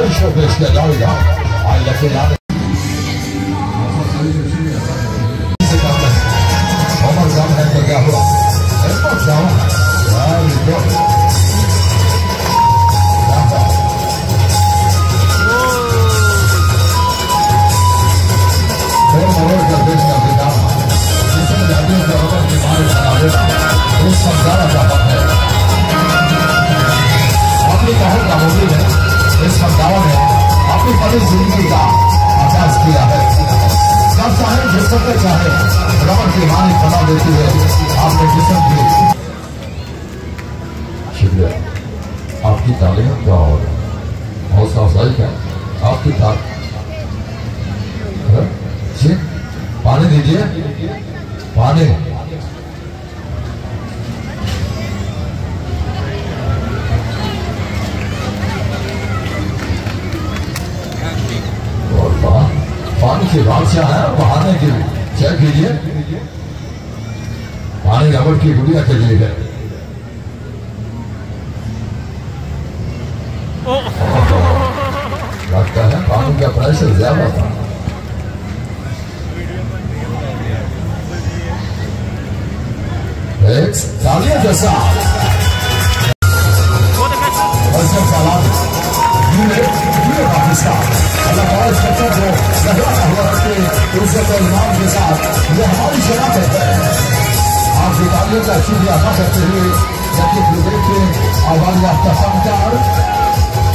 Deutscher bist, der Neuer. Alle इस समझावा में अपनी बड़ी ज़िंदगी का आगाज़ किया है जब चाहे जिस वक्त चाहे रमन की वाणी बना देती है आपने जिसम की शुक्रिया आपकी तालीम का और हौसला अफजाई का आपकी जी पानी दीजिए पानी पानी की बादशाह है बहाने लिए चेक कीजिए पानी रबड़ की गुड़िया के लिए है लगता है पानी का प्रेशर ज़्यादा था एक तालियों के साथ इस खतर को शुक्रिया अदा करते हुए जबकि के आवाज़ याफ्ता फनकार